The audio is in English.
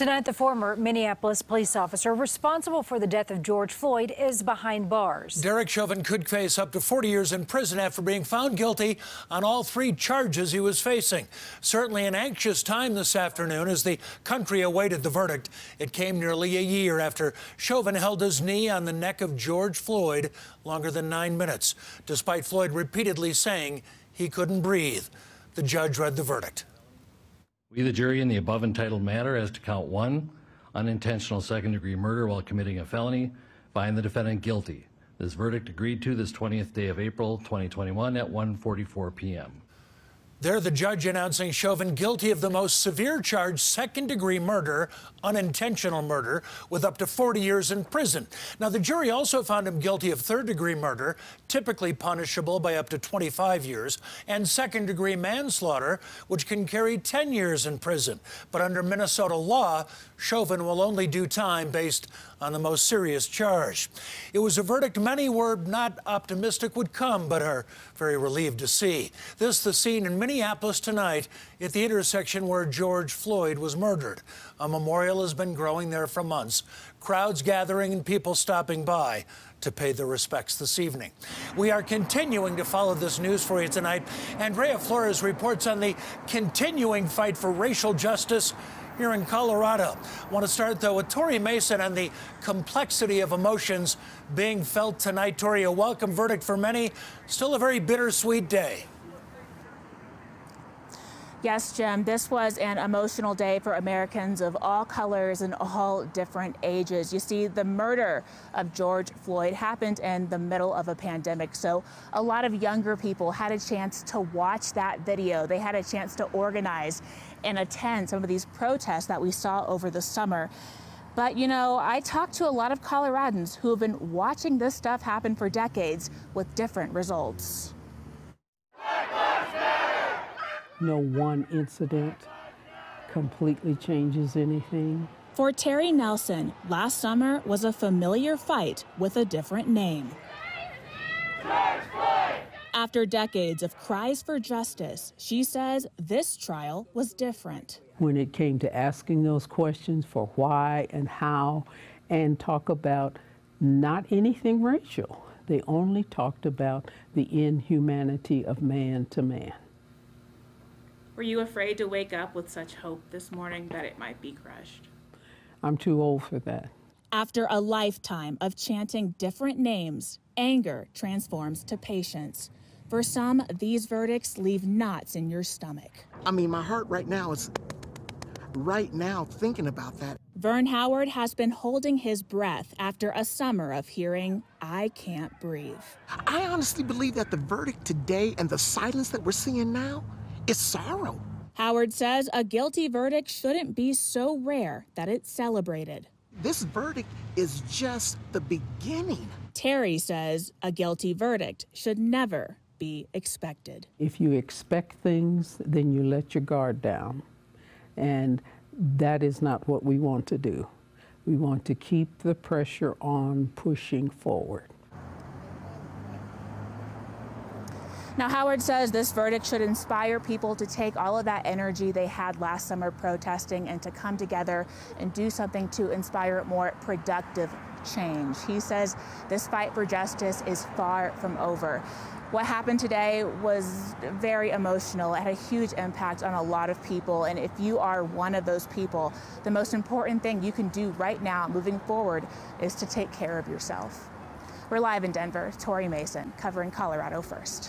Tonight, the former Minneapolis police officer responsible for the death of George Floyd is behind bars. Derek Chauvin could face up to 40 years in prison after being found guilty on all three charges he was facing. Certainly an anxious time this afternoon as the country awaited the verdict. It came nearly a year after Chauvin held his knee on the neck of George Floyd longer than nine minutes, despite Floyd repeatedly saying he couldn't breathe. The judge read the verdict. We, the jury, in the above entitled matter as to count one, unintentional second degree murder while committing a felony, find the defendant guilty. This verdict agreed to this 20th day of April 2021 at 1:44 p.m. There, the judge announcing Chauvin guilty of the most severe charge, second degree murder, unintentional murder, with up to 40 years in prison. Now, the jury also found him guilty of third degree murder, typically punishable by up to 25 years, and second degree manslaughter, which can carry 10 years in prison. But under Minnesota law, Chauvin will only do time based on the most serious charge. It was a verdict many were not optimistic would come, but are very relieved to see. This, the scene in Minneapolis tonight at the intersection where George Floyd was murdered. A memorial has been growing there for months. Crowds gathering and people stopping by to pay their respects this evening. We are continuing to follow this news for you tonight. Andrea Flores reports on the continuing fight for racial justice here in Colorado. I want to start, though, with Tori Mason and the complexity of emotions being felt tonight. Tori, a welcome verdict for many, still a very bittersweet day. Yes, Jim, this was an emotional day for Americans of all colors and all different ages. You see, the murder of George Floyd happened in the middle of a pandemic. So a lot of younger people had a chance to watch that video. They had a chance to organize and attend some of these protests that we saw over the summer. But you know, I talked to a lot of Coloradans who have been watching this stuff happen for decades with different results. No one incident completely changes anything. For Terry Nelson, last summer was a familiar fight with a different name. After decades of cries for justice, she says this trial was different. When it came to asking those questions for why and how, and talk about not anything racial, they only talked about the inhumanity of man to man. Were you afraid to wake up with such hope this morning that it might be crushed? I'm too old for that. After a lifetime of chanting different names, anger transforms to patience. For some, these verdicts leave knots in your stomach. I mean, my heart right now is right now thinking about that. Vern Howard has been holding his breath after a summer of hearing, I can't breathe. I honestly believe that the verdict today and the silence that we're seeing now is sorrow. Howard says a guilty verdict shouldn't be so rare that it's celebrated. This verdict is just the beginning. Terry says a guilty verdict should never be expected. If you expect things, then you let your guard down. And that is not what we want to do. We want to keep the pressure on pushing forward. Now, Howard says this verdict should inspire people to take all of that energy they had last summer protesting and to come together and do something to inspire more productive change. He says this fight for justice is far from over. What happened today was very emotional. It had a huge impact on a lot of people. And if you are one of those people, the most important thing you can do right now moving forward is to take care of yourself. We're live in Denver. Tori Mason covering Colorado First.